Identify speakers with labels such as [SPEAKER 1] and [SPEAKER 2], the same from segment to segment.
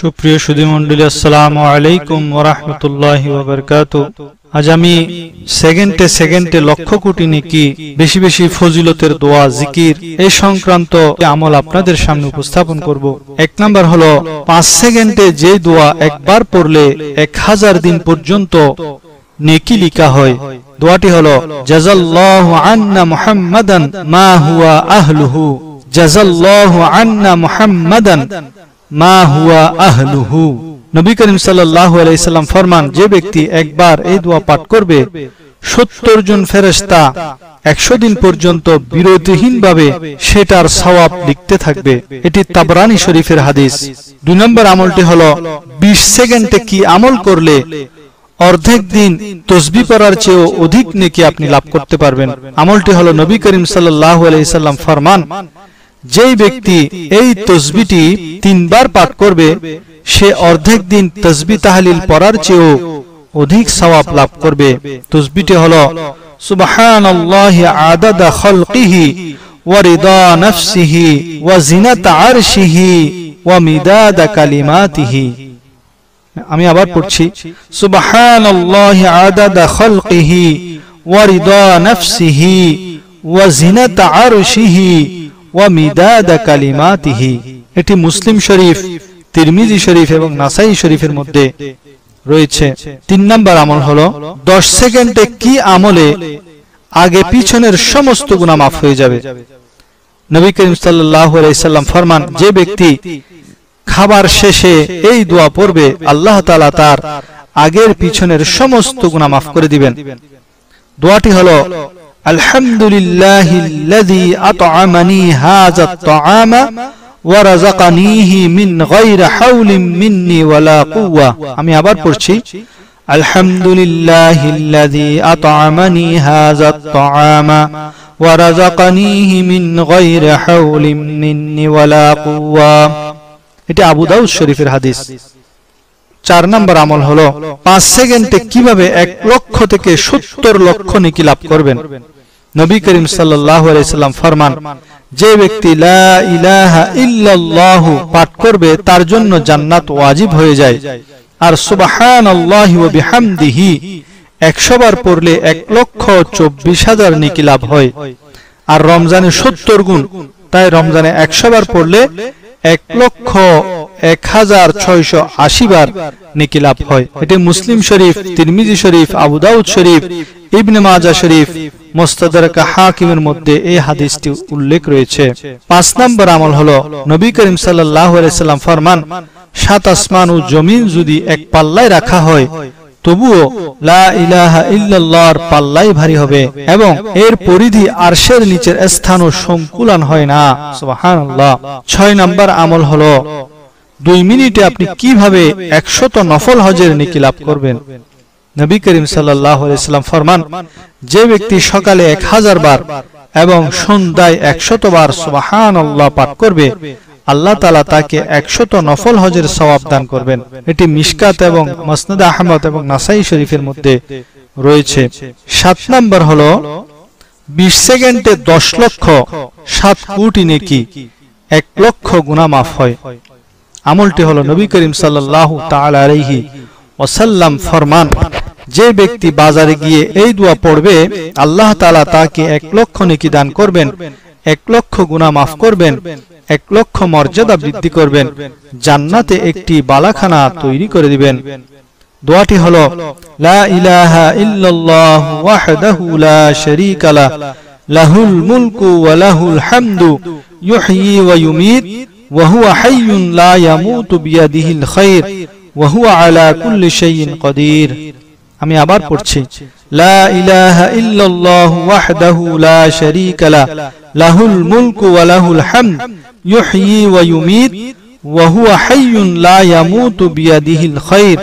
[SPEAKER 1] সুপ্রিয় সুধী মন্ডলী আসসালামু আলাইকুম ওরহমতুল্লাহ ওবরকাত। আজ আমি সেকেন্ডে সেকেন্ডে লক্ষ কোটি নেকি, বেশি বেশি ফজিলতের দোয়া, জিকির, এই সংক্রান্ত আমল আপনাদের সামনে উপস্থাপন করব। এক নাম্বার হলো, পাঁচ সেকেন্ডে যে দোয়া একবার পড়লে এক হাজার দিন পর্যন্ত নেকি লিখা হয়। দোয়াটি হলো, জাজাল্লাহু আন্না মুহাম্মাদান মা হুয়া আহলুহু। জাজাল্লাহু আন্না মুহাম্মাদান মা হুয়া আহলুহু। নবী করিম সাল্লাম ফরমান, যে ব্যক্তি একবার এই দোয়া পাঠ করবে, সত্তর জন ফেরেশতা একশো দিন পর্যন্ত বিরতিহীনভাবে সেটার সওয়াব লিখতে থাকবে। এটি তাবরানি শরীফের হাদিস। দুই নম্বর আমলটি হলো, বিশ সেকেন্ডে কি আমল করলে অর্ধেক দিন তসবি পড়ার চেয়েও অধিক নেকি আপনি লাভ করতে পারবেন? আমলটি হলো, নবী করিম সাল্লাল্লাহু আলাইহি সাল্লাম ফরমান যেই ব্যক্তি এই তসবিটি তিনবার পাঠ করবে সে অর্ধেক দিন তসবি তাহলিল পড়ার চেয়েও অধিক সওয়াব লাভ করবে। তসবিটি হলো সুবহানাল্লাহি আদাদা খালকিহি ওয়া রিদা নাফসিহি ওয়া জিনাতা আরশিহি ওয়া মিদাদা কালিমাতিহি। আমি আবার পড়ছি সুবহানাল্লাহি আদাদা খালকিহি ওয়া রিদা নাফসিহি ওয়া জিনাতা আরশিহি ওয়া মিদাদা কালিমাতিহি এটি মুসলিম শরীফ, তিরমিজি শরীফ এবং নাসাই শরীফের মধ্যে রয়েছে। তিন নাম্বার আমল হলো, দশ সেকেন্ডে কি আমলে আগে পিছনের সমস্ত গুনাহ মাফ হয়ে যাবে? নবী করিম সাল্লাল্লাহু আলাইহি সাল্লাম ফরমান, যে ব্যক্তি খাবার শেষে এই দোয়া পড়বে, আল্লাহ তালা তার আগের পিছনের সমস্ত গুনাহ মাফ করে দিবেন। দোয়াটি হলো আলহামদুলিল্লাহিল্লাযী আত'আমানি হাযা আত-তা'আমা ওয়া রাযাকানিহি মিন গায়রি হাওলিন মিন্নি ওয়ালা কুওয়া। আমি আবার পড়ছি আলহামদুলিল্লাহিল্লাযী আত'আমানি হাযা আত-তা'আমা ওয়া রাযাকানিহি মিন গায়রি হাওলিন মিন্নি ওয়ালা কুওয়া। এটি আবু দাউদ শরীফের হাদিস। চার নম্বর আমল হলো, পাঁচ সেকেন্ডে কীভাবে এক লক্ষ থেকে সত্তর লক্ষ নেকি লাভ করবেন? নবী করিম সাল্লাম ফরমান, যে ব্যক্তি পাঠ করবে, তার জন্য জান্নাত ওয়াজিব হয়ে যায়। আর সুবহানাল্লাহি ওয়া বিহামদিহি 100 বার পড়লে এক লক্ষ চব্বিশ হাজার নিকি লাভ হয়। আর রমজানে সত্তর গুণ, তাই রমজানে একশো বার পড়লে এক লক্ষ এক হাজার ছয়শো আশি বার নেকি লাভ হয়। এটি মুসলিম শরীফ, তিরমিজি শরীফ, আবু দাউদ শরীফ, ইবনে মাজা শরীফ হাকিমের মধ্যে এই হাদিসটি উল্লেখ রয়েছে। পাঁচ নম্বর আমল হলো, নবী করিম সাল্লাম ফরমান, সাত আসমান ও জমিন যদি এক পাল্লায় রাখা হয়, তবুও লা ইলাহা ইল্লাল্লাহর পাল্লাই ভারী হবে এবং এর পরিধি আরশের নিচের স্থানও সংকুলান হয় না। সুবহানাল্লাহ। ছয় নাম্বার আমল হলো দুই মিনিটে আপনি কীভাবে একশত নফল হজের নেকি লাভ করবেন? নবী করিম সাল্লাম ফরমান যে ব্যক্তি সকালে এক হাজার বার এবং সন্ধ্যায় একশত বার সুবহানাল্লাহ পাঠ করবে আল্লাহ তালা তাকে একশত নফল হজের সওয়াব দান করবেন। এটি মিশকাত এবং মসনদ আহমদ এবং নাসাই শরীফের মধ্যে রয়েছে। সাত নম্বর হলো বিশ সেকেন্ডে দশ লক্ষ সাত কোটি নেকি এক লক্ষ গুণা মাফ হয়। আমলটি হলো নবী করিম সাল্লাল্লাহু তাআলা আলাইহি ওয়াসাল্লাম ফরমান। যে ব্যক্তি বাজারে গিয়ে এই দোয়া পড়বে, আল্লাহ তাআলা তাকে এক লক্ষ নেকি দান করবেন, এক লক্ষ গুণা মাফ করবেন, এক লক্ষ মর্যাদা বৃদ্ধি করবেন, জান্নাতে একটি বালাখানা তৈরি করে দিবেন। দোয়াটি হলো, লা ইলাহা ইল্লাল্লাহ ওয়াহদাহু লা শারীকা লাহুল মুলকু ওয়া লাহুল হামদু, ইউহয়ি ওয়া ইউমীত। ওয়া হুয়া হাইয়ুন লা ইয়ামুতু বিয়াদিহিল খায়র ওয়া হুয়া আলা কুল্লি শাইইন কাদির আমি আবার পড়ছি, লা ইলাহা ইল্লাল্লাহ ওয়াহদাহু লা শারীকা লা, লাহুল মুলকু ওয়া লাহুল হামদ, ইউহয়ি ওয়া ইউমীত, ওয়া হুয়া হাইয়ুন লা ইয়ামুতু বিয়াদিহিল খায়র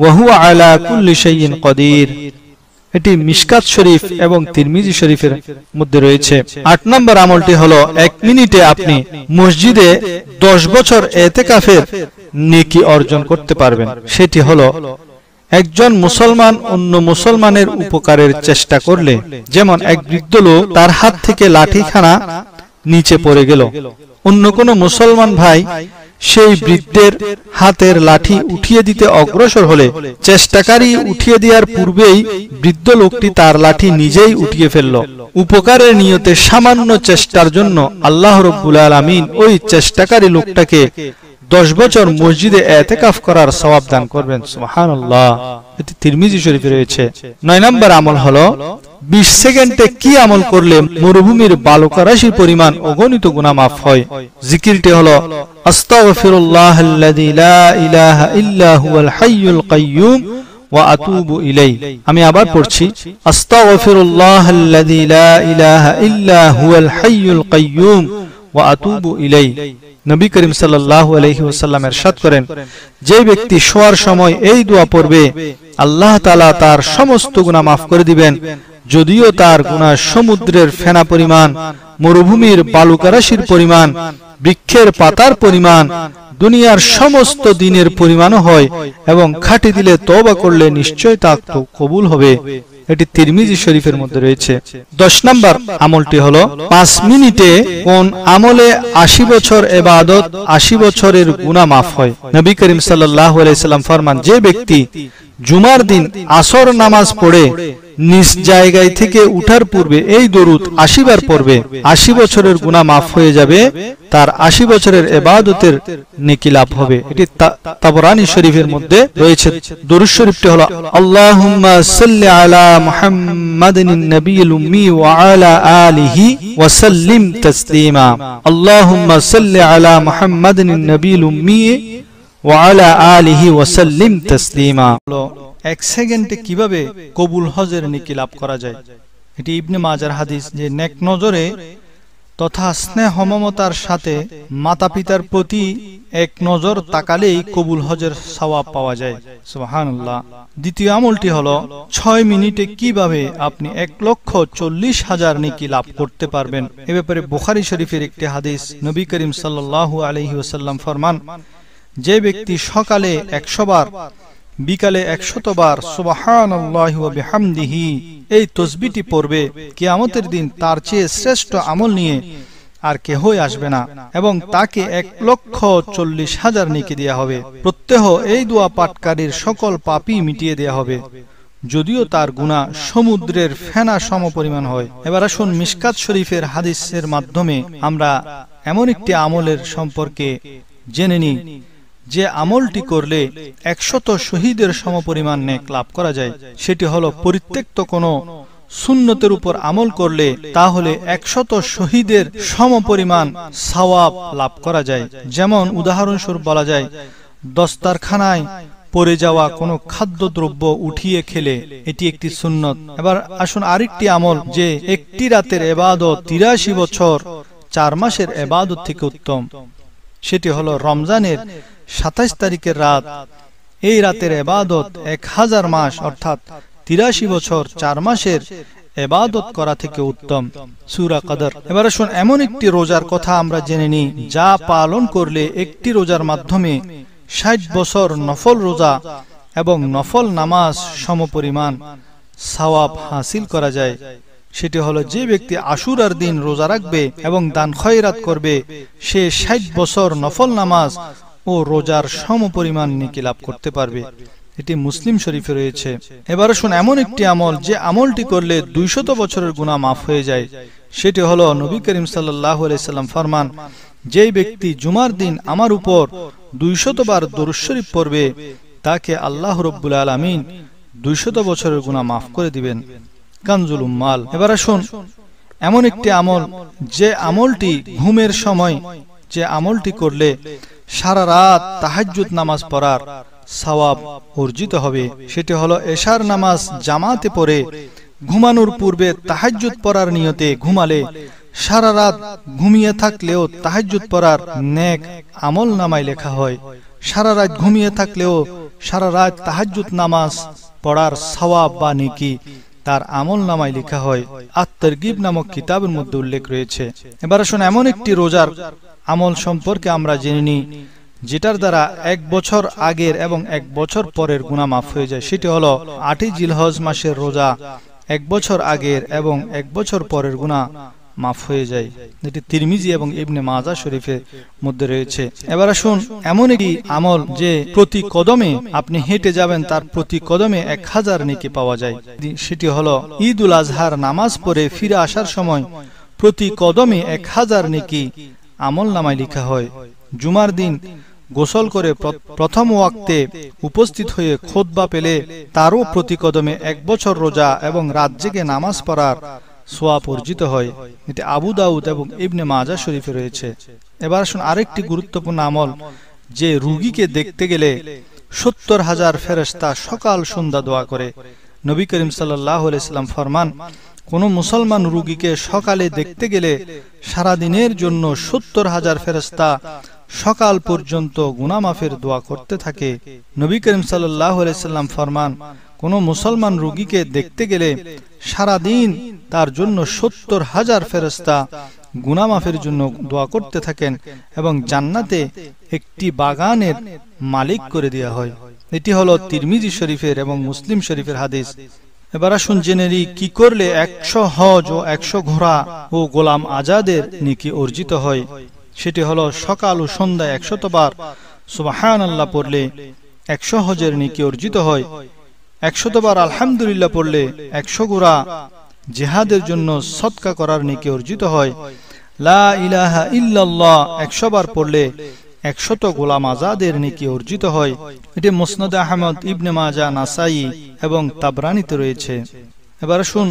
[SPEAKER 1] ওয়া হুয়া আলা কুল্লি শাইইন কাদির। এটি মিশকাত শরীফ এবং তিরমিজি শরীফের মধ্যে রয়েছে। আট নম্বর আমলটি হলো, এক মিনিটে আপনি মসজিদে দশ বছর এতে কাফের নেকি অর্জন করতে পারবেন। সেটি হলো, একজন মুসলমান অন্য মুসলমানের উপকারের চেষ্টা করলে, যেমন এক বৃদ্ধ লোক তার হাত থেকে লাঠিখানা নিচে পড়ে গেল। অন্য কোন মুসলমান ভাই সেই বৃদ্ধের হাতের লাঠি উঠিয়ে দিতে অগ্রসর হলে চেষ্টাকারী উঠিয়ে দেওয়ার পূর্বেই বৃদ্ধ লোকটি তার লাঠি নিজেই উঠিয়ে ফেলল। উপকারের নিয়তে সামান্য চেষ্টার জন্য আল্লাহ রব্বুল আলমিন ওই চেষ্টাকারী লোকটাকে দশ বছর মসজিদে এতেকাফ করার সবাব দান করবেন সুহান এটি তিরমিজি শরীফে রয়েছে। নয় নম্বর আমল হলো, বিশ সেকেন্ডে কি আমল করলে মরুভূমির বালুকা রাশির পরিমাণ অগণিত গুণা মাফ হয়? জিকিরটি হলো, আস্তাগফিরুল্লাহ ইলাহা ইলাই আমি আবার পড়ছি, আস্তাগফিরুল্লাহ ইলাহা ইল্লা হুয়াল হাইয়ুল কাইয়্যুম ও আতুবু ইলাই নবী করিম করেন, যে ব্যক্তি শোয়ার সময় এই দোয়া পড়বে, আল্লাহ তালা তার সমস্ত গুণা মাফ করে দিবেন, যদিও তার গুণা সমুদ্রের ফেনা পরিমাণ, মরুভূমির বালুকারাশির পরিমাণ, বৃক্ষের পাতার পরিমাণ, দুনিয়ার সমস্ত দিনের পরিমাণও হয় এবং খাটি দিলে তবা করলে নিশ্চয় তা কবুল হবে। এটি তিরমিজি শরীফের মধ্যে রয়েছে। দশ নম্বর আমলটি হলো পাঁচ মিনিটে কোন আমলে আশি বছর এবাদত আশি বছরের গুণা মাফ হয়। নবী করিম সাল্লাহ আলাইসাল্লাম ফরমান যে ব্যক্তি জুমার দিন আসর নামাজ পড়ে নিজ জায়গায় থেকে উঠার পূর্বে এই দরুদ আশিবার পড়বে। আশি বছরের গুণা মাফ হয়ে যাবে। তার আশি বছরের এবাদতের নেকি লাভ হবে। এটি তাবরানি শরীফের মধ্যে রয়েছে। দরুদ শরীফটি হলো আল্লাহুম্মা সাল্লি আলা মুহাম্মাদিন নবিয়্যিল উম্মি ওয়া আলা আলিহি ওয়া সাল্লিম তাসলিমা। আল্লাহুম্মা সাল্লি আলা মুহাম্মাদিন নবিয়্যিল উম্মি ওয়া আলা আলিহি ওয়া সাল্লিম তাসলিমা। এক সেকেন্ডে কীভাবে কবুল হজের নিকি লাভ করা যায়? এটি ইবনে মাজার হাদিস যে নেক নজরে তথা স্নেহ মমতার সাথে মাতা পিতার প্রতি এক নজর তাকালেই কবুল হজের সওয়াব পাওয়া যায়। সুবহানাল্লাহ। দ্বিতীয় আমলটি হলো, ছয় মিনিটে কীভাবে আপনি এক লক্ষ চল্লিশ হাজার নিকি লাভ করতে পারবেন? এ ব্যাপারে বুখারি শরীফের একটি হাদিস নবী করিম সাল্লাল্লাহু আলাইহি ওয়াসাল্লাম ফরমান যে ব্যক্তি সকালে একশো বার বিকালে একশতবার সুবাহানহামদিহি এই তসবিটি পড়বে, কিয়ামতের দিন তার চেয়ে শ্রেষ্ঠ আমল নিয়ে আর কেহই আসবে না এবং তাকে এক লক্ষ চল্লিশ হাজার নিকে দেওয়া হবে। প্রত্যহ এই দোয়া পাটকারীর সকল পাপি মিটিয়ে দেওয়া হবে। যদিও তার গুণা সমুদ্রের ফেনা সম পরিমাণ হয়। এবার আসুন মিসকাত শরীফের হাদিসের মাধ্যমে আমরা এমন একটি আমলের সম্পর্কে জেনে নিই। যে আমলটি করলে একশত শহীদের সমপরিমাণ লাভ করা যায়, সেটি হলো পরিত্যক্ত কোনো সুন্নতের উপর আমল করলে তাহলে একশত শহীদের সমপরিমাণ সওয়াব লাভ করা যায়। যেমন উদাহরণস্বরূপ বলা যায়, দস্তারখানায় পড়ে যাওয়া কোনো খাদ্যদ্রব্য উঠিয়ে খেলে এটি একটি সুন্নত। এবার আসুন আরেকটি আমল যে একটি রাতের এবাদত তিরাশি বছর, চার মাসের এবাদত থেকে উত্তম। সেটি হলো রমজানের সাতাইশ তারিখের রাত। এই রাতের এবাদত এক হাজার মাস, অর্থাৎ তিরাশি বছর চার মাসের এবাদত করা থেকে উত্তম। সুরা কাদর। এবার শুন, এমন একটি রোজার কথা আমরা জেনে নিই, যা পালন করলে একটি রোজার মাধ্যমে ষাট বছর নফল রোজা এবং নফল নামাজ সমপরিমাণ সওয়াব হাসিল করা যায়। সেটি হলো যে ব্যক্তি আশুরার দিন রোজা রাখবে এবং দান খয়রাত করবে, সে ষাট বছর নফল নামাজ ও রোজার সম পরিমাণ নিকি লাভ করতে পারবে। এটি মুসলিম শরীফে রয়েছে। এবার শুন, এমন একটি আমল যে আমলটি করলে দুইশত বছরের গুণা মাফ হয়ে যায়। সেটি হলো নবী করিম সাল্লাম ফরমান, যেই ব্যক্তি জুমার দিন আমার উপর দুইশত বার দরুশরীফ পড়বে, তাকে আল্লাহ রব্বুল আলমিন দুইশত বছরের গুণা মাফ করে দিবেন। কানজুল উম্মাল এবার আসুন এমন একটি আমল, যে আমলটি ঘুমের সময়, যে আমলটি করলে সারা রাত তাহাজ্জুদ নামাজ পড়ার সওয়াব অর্জিত হবে। সেটি হলো এশার নামাজ জামাতে পড়ে, ঘুমানোর পূর্বে তাহাজ্জুদ পড়ার নিয়তে ঘুমালে সারা রাত ঘুমিয়ে থাকলেও তাহাজ্জুদ পড়ার নেক আমল নামায় লেখা হয়। সারা রাত ঘুমিয়ে থাকলেও সারা রাত তাহাজ্জুদ নামাজ পড়ার সওয়াব বা নেকি তার আমল নামায় লেখা হয়, আত্মর্গিব নামক কিতাবের মধ্যে উল্লেখ রয়েছে। এবার আসুন এমন একটি রোজার আমল সম্পর্কে আমরা জেনে নিই, যেটার দ্বারা এক বছর আগের এবং এক বছর পরের গুণা মাফ হয়ে যায়। সেটি হলো আটই জিলহজ মাসের রোজা, এক বছর আগের এবং এক বছর পরের গুণা মাফ হয়ে যায়। এটি তিরমিজি এবং ইবনে মাজা শরীফের মধ্যে রয়েছে। এবার আসুন এমন একটি আমল যে প্রতি কদমে আপনি হেঁটে যাবেন, তার প্রতি কদমে এক হাজার নেকি পাওয়া যায়। সেটি হলো ঈদ উল আজহার নামাজ পড়ে ফিরে আসার সময় প্রতি কদমে এক হাজার নেকি আমল নামায় লিখা হয়। জুমার দিন গোসল করে প্রথম ওয়াক্তে উপস্থিত হয়ে খোদবা পেলে তারও প্রতি কদমে এক বছর রোজা এবং রাত জেগে নামাজ পড়ার সোয়াব অর্জিত হয়। এটি আবু দাউদ এবং ইবনে মাজা শরীফে রয়েছে। এবার আসুন আরেকটি গুরুত্বপূর্ণ আমল, যে রুগীকে দেখতে গেলে সত্তর হাজার ফেরেস্তা সকাল সন্ধ্যা দোয়া করে। নবী করিম সাল্লাম ফরমান, কোন মুসলমান রুগীকে সকালে দেখতে গেলে সারা দিনের জন্য সত্তর হাজার ফেরস্তা সকাল পর্যন্ত গুনামাফের দোয়া করতে থাকে। নবী করিম সাল্লাম ফরমান কোন মুসলমান রুগীকে দেখতে গেলে সারা দিন তার জন্য সত্তর হাজার ফেরস্তা গুনামাফের জন্য দোয়া করতে থাকেন এবং জান্নাতে একটি বাগানের মালিক করে দেওয়া হয়। এটি হলো তিরমিজি শরীফের এবং মুসলিম শরীফের হাদিস। এবার আসুন জেনে কি করলে একশো হজ ও একশো ঘোড়া ও গোলাম আজাদের নিকি অর্জিত হয়। সেটি হলো সকাল ও সন্ধ্যায় একশতবার। সুবাহান আল্লাহ পড়লে একশো হজের নিকি অর্জিত হয়। একশতবার আলহামদুলিল্লাহ পড়লে একশো গোড়া জেহাদের জন্য সৎকা করার নিকি অর্জিত হয়। লা ইলাহা ইল্লাল্লাহ একশো বার পড়লে একশত গোলাম আজাদের নেকি অর্জিত হয়। এটি মোসনদ আহমদ, ইবনে মাজা, নাসাই এবং তাবরানিতে রয়েছে। এবার শুন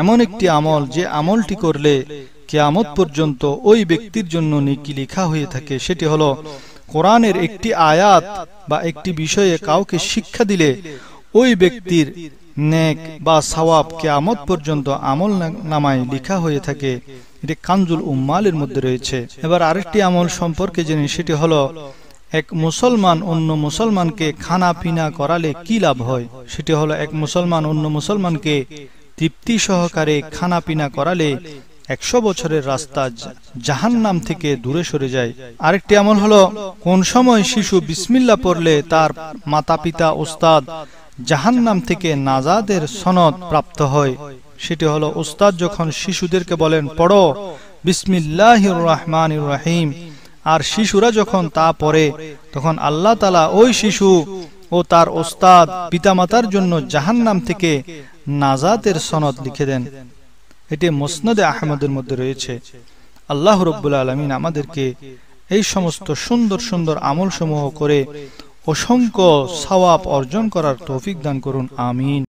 [SPEAKER 1] এমন একটি আমল যে আমলটি করলে কেয়ামত পর্যন্ত ওই ব্যক্তির জন্য নেকি লেখা হয়ে থাকে। সেটি হলো, কোরআনের একটি আয়াত বা একটি বিষয়ে কাউকে শিক্ষা দিলে ওই ব্যক্তির নেক বা সওয়াব কেয়ামত পর্যন্ত আমল নামায় লিখা হয়ে থাকে। এটি কানজুল উম্মালের মধ্যে রয়েছে। এবার আরেকটি আমল সম্পর্কে জেনে সেটি হলো, এক মুসলমান অন্য মুসলমানকে খানা পিনা করালে কি লাভ হয়? সেটি হলো, এক মুসলমান অন্য মুসলমানকে তৃপ্তি সহকারে খানা পিনা করালে একশো বছরের রাস্তা জাহান নাম থেকে দূরে সরে যায়। আরেকটি আমল হলো, কোন সময় শিশু বিসমিল্লা পড়লে তার মাতা পিতা ওস্তাদ জাহান নাম থেকে নাজাদের সনদ প্রাপ্ত হয়। সেটি হলো ওস্তাদ যখন শিশুদেরকে বলেন, পড়ো বিসমিল্লাহ রহমান রাহিম। আর শিশুরা যখন তা পড়ে, তখন আল্লাহ তালা ওই শিশু ও তার ওস্তাদ পিতামাতার জন্য জাহান্নাম থেকে নাজাতের সনদ লিখে দেন। এটি মোসনদে আহমদের মধ্যে রয়েছে। আল্লাহ রব্বুল আলমিন আমাদেরকে এই সমস্ত সুন্দর সুন্দর আমল সমূহ করে অসংখ্য সওয়াব অর্জন করার তৌফিক দান করুন আমিন।